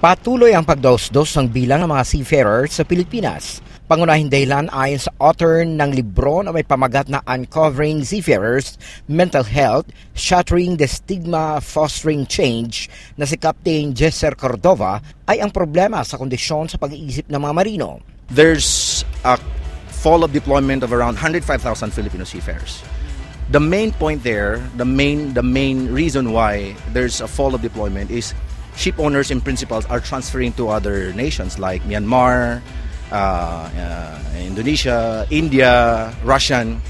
Patuloy ang pagdaos-dos ng bilang ng mga seafarers sa Pilipinas. Pangunahing dahilan ayon sa author ng libro na may pamagat na Uncovering Seafarers, Mental Health, Shattering the Stigma, Fostering Change na si Captain Jesser Cordova ay ang problema sa kondisyon sa pag-iisip ng mga marino. There's a fall of deployment of around 105,000 Filipino seafarers. The main point there, the main the main reason why there's a fall of deployment is ship owners and principals are transferring to other nations like Myanmar, uh, uh, Indonesia, India, Russian.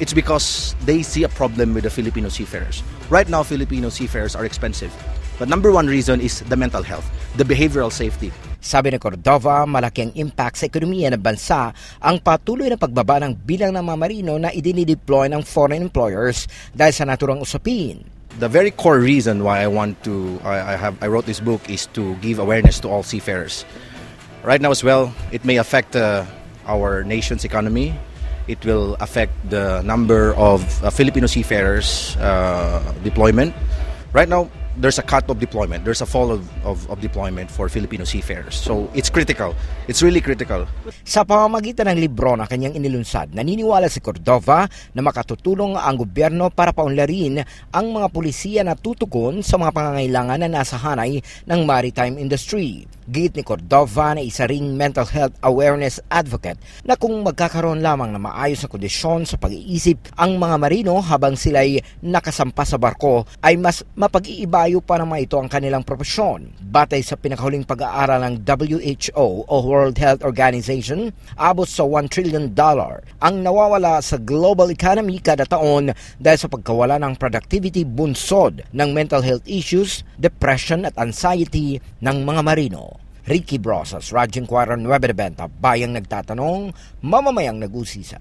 It's because they see a problem with the Filipino seafarers. Right now, Filipino seafarers are expensive. But number one reason is the mental health, the behavioral safety. Sabi ni Cordova, malaki ang impact sa ekonomiya ng bansa ang patuloy na pagbaba ng bilang ng mga marino na idinideploy ng foreign employers dahil sa naturang usapin the very core reason why I want to I, I have I wrote this book is to give awareness to all seafarers. Right now as well, it may affect uh, our nation's economy. It will affect the number of uh, Filipino seafarers uh, deployment. Right now, there's a cut of deployment. There's a fall of, of, of deployment for Filipino seafarers. So it's critical. It's really critical. Sa pamamagitan ng libro na kanyang inilunsad, naniniwala si Cordova na makatutulong ang gobyerno para paunlarin ang mga pulisiya na tutukon sa mga pangangailangan na nasa hanay ng maritime industry. Git ni Cordova na isa ring mental health awareness advocate na kung magkakaroon lamang na maayos na kondisyon sa pag-iisip ang mga marino habang sila'y nakasampa sa barko ay mas mapag-iibayo pa naman ito ang kanilang profesyon. Batay sa pinakahuling pag-aaral ng WHO o World Health Organization, abot sa 1 trillion dollar ang nawawala sa global economy kada taon dahil sa pagkawala ng productivity bunsod ng mental health issues, depression at anxiety ng mga marino. Ricky Brosas, Radyo Inquirer 990, bayang nagtatanong, mamamayang nag-usisa.